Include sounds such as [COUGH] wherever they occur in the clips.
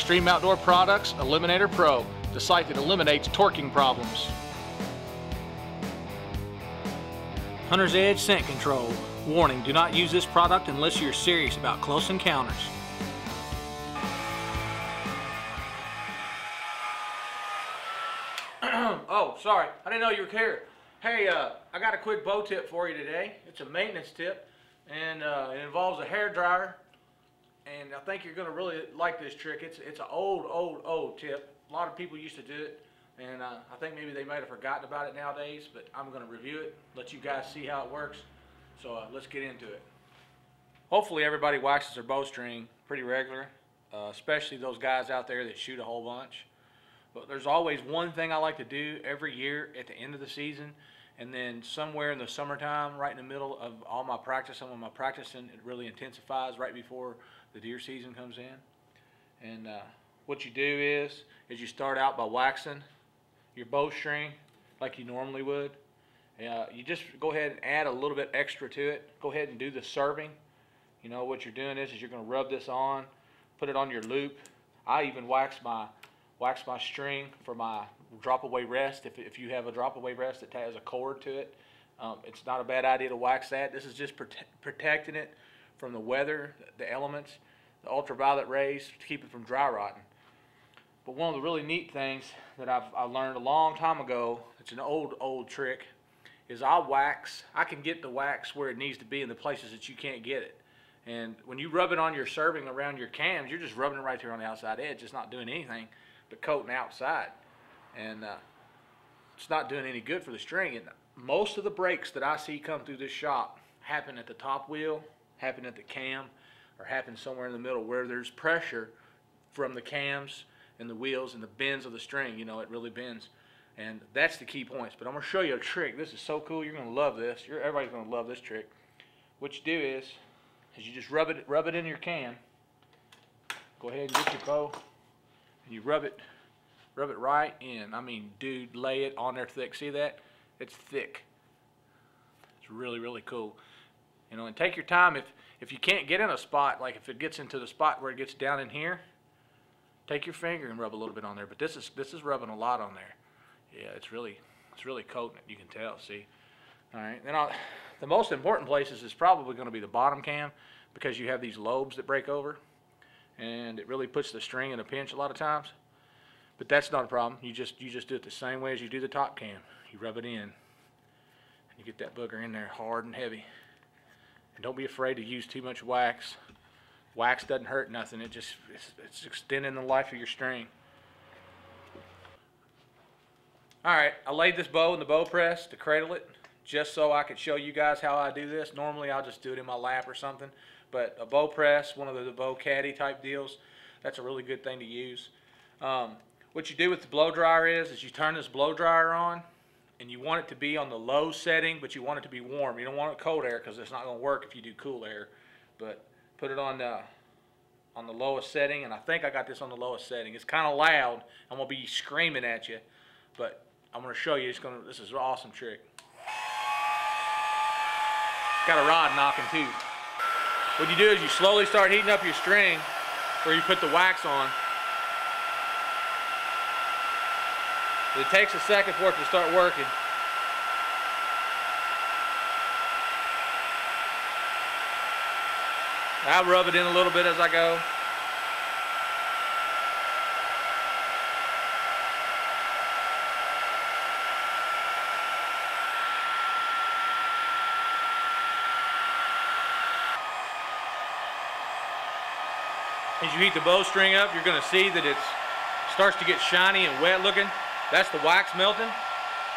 Extreme Outdoor Products Eliminator Pro, the sight that eliminates torquing problems. Hunter's Edge Scent Control. Warning, do not use this product unless you're serious about close encounters. [CLEARS THROAT] oh, sorry, I didn't know you were here. Hey, uh, I got a quick bow tip for you today. It's a maintenance tip, and uh, it involves a hair dryer. And I think you're going to really like this trick. It's it's an old, old, old tip. A lot of people used to do it, and uh, I think maybe they might have forgotten about it nowadays. But I'm going to review it, let you guys see how it works. So uh, let's get into it. Hopefully, everybody waxes their bowstring pretty regular, uh, especially those guys out there that shoot a whole bunch. But there's always one thing I like to do every year at the end of the season, and then somewhere in the summertime, right in the middle of all my practice, and when my practicing it really intensifies right before the deer season comes in. And uh, what you do is, is you start out by waxing your bowstring like you normally would. Uh, you just go ahead and add a little bit extra to it. Go ahead and do the serving. You know what you're doing is, is you're going to rub this on, put it on your loop. I even wax my wax my string for my drop away rest. If, if you have a drop away rest that has a cord to it, um, it's not a bad idea to wax that. This is just prote protecting it from the weather, the elements, the ultraviolet rays to keep it from dry rotting. But one of the really neat things that I've I learned a long time ago, it's an old, old trick, is I wax, I can get the wax where it needs to be in the places that you can't get it. And when you rub it on your serving around your cams, you're just rubbing it right there on the outside edge. It's not doing anything but coating outside. And uh, it's not doing any good for the string. And most of the breaks that I see come through this shop happen at the top wheel, happen at the cam, or happen somewhere in the middle where there's pressure from the cams and the wheels and the bends of the string. You know, it really bends. And that's the key points. But I'm going to show you a trick. This is so cool. You're going to love this. You're, everybody's going to love this trick. What you do is, is you just rub it, rub it in your cam. Go ahead and get your bow. You rub it, rub it right in. I mean, dude, lay it on there thick. See that? It's thick. It's really, really cool. You know, and take your time. If if you can't get in a spot, like if it gets into the spot where it gets down in here, take your finger and rub a little bit on there. But this is this is rubbing a lot on there. Yeah, it's really it's really coating it. You can tell. See. All right. Then I'll, the most important places is probably going to be the bottom cam because you have these lobes that break over, and it really puts the string in a pinch a lot of times. But that's not a problem. You just you just do it the same way as you do the top cam. You rub it in, and you get that booger in there hard and heavy. And don't be afraid to use too much wax. Wax doesn't hurt nothing. It just it's, it's extending the life of your string. All right, I laid this bow in the bow press to cradle it just so I could show you guys how I do this. Normally I'll just do it in my lap or something, but a bow press, one of the, bow caddy type deals, that's a really good thing to use. Um, what you do with the blow dryer is, is you turn this blow dryer on and you want it to be on the low setting, but you want it to be warm. You don't want it cold air because it's not going to work if you do cool air. But put it on the on the lowest setting, and I think I got this on the lowest setting. It's kind of loud. I'm gonna be screaming at you, but I'm gonna show you. It's gonna. This is an awesome trick. Got a rod knocking too. What you do is you slowly start heating up your string where you put the wax on. It takes a second for it to start working. I rub it in a little bit as I go. As you heat the bowstring up, you're going to see that it starts to get shiny and wet looking. That's the wax melting.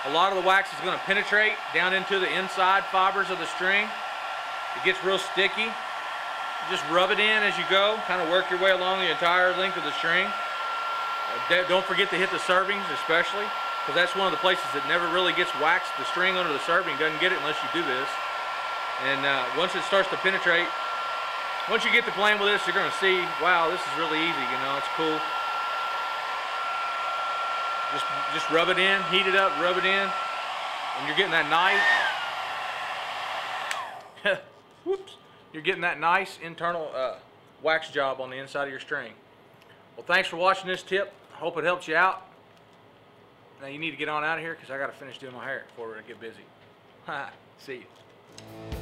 A lot of the wax is going to penetrate down into the inside fibers of the string. It gets real sticky. Just rub it in as you go, kind of work your way along the entire length of the string. Uh, don't forget to hit the servings especially, because that's one of the places that never really gets waxed. The string under the serving doesn't get it unless you do this. And uh, once it starts to penetrate, once you get to playing with this, you're going to see, wow, this is really easy, you know, it's cool. Just, just rub it in, heat it up, rub it in, and you're getting that nice, [LAUGHS] whoops, you're getting that nice internal uh, wax job on the inside of your string. Well, thanks for watching this tip. Hope it helps you out. Now you need to get on out of here because I got to finish doing my hair before I get busy. [LAUGHS] See you.